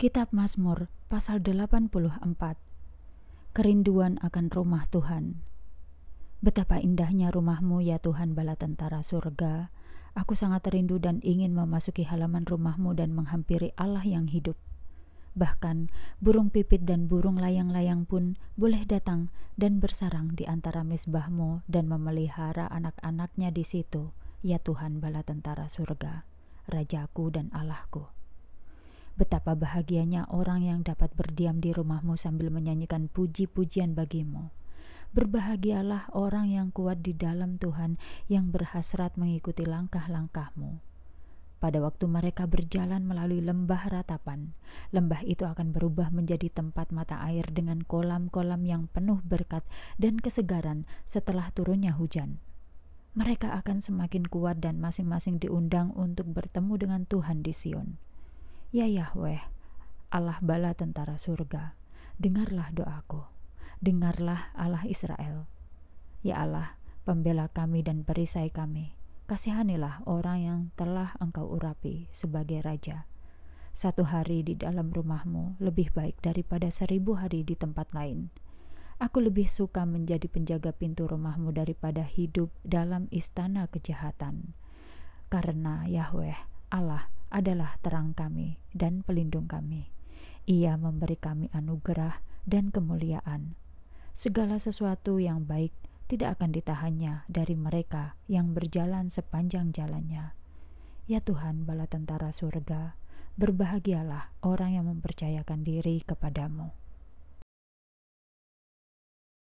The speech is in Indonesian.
Kitab Mazmur pasal 84 Kerinduan akan rumah Tuhan. Betapa indahnya rumahmu ya Tuhan bala tentara surga. Aku sangat rindu dan ingin memasuki halaman rumahmu dan menghampiri Allah yang hidup. Bahkan burung pipit dan burung layang-layang pun boleh datang dan bersarang di antara mesbahmu dan memelihara anak-anaknya di situ, ya Tuhan bala tentara surga, Rajaku dan Allahku. Betapa bahagianya orang yang dapat berdiam di rumahmu sambil menyanyikan puji-pujian bagimu. Berbahagialah orang yang kuat di dalam Tuhan yang berhasrat mengikuti langkah-langkahmu. Pada waktu mereka berjalan melalui lembah ratapan, lembah itu akan berubah menjadi tempat mata air dengan kolam-kolam yang penuh berkat dan kesegaran setelah turunnya hujan. Mereka akan semakin kuat dan masing-masing diundang untuk bertemu dengan Tuhan di Sion. Ya Yahweh, Allah bala tentara surga, dengarlah doaku. Dengarlah Allah Israel. Ya Allah, pembela kami dan perisai kami. Kasihanilah orang yang telah engkau urapi sebagai raja. Satu hari di dalam rumahmu lebih baik daripada seribu hari di tempat lain. Aku lebih suka menjadi penjaga pintu rumahmu daripada hidup dalam istana kejahatan. Karena Yahweh, Allah, adalah terang kami dan pelindung kami. Ia memberi kami anugerah dan kemuliaan. Segala sesuatu yang baik tidak akan ditahannya dari mereka yang berjalan sepanjang jalannya. Ya Tuhan, bala tentara surga, berbahagialah orang yang mempercayakan diri kepadamu.